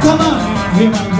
Come on, here I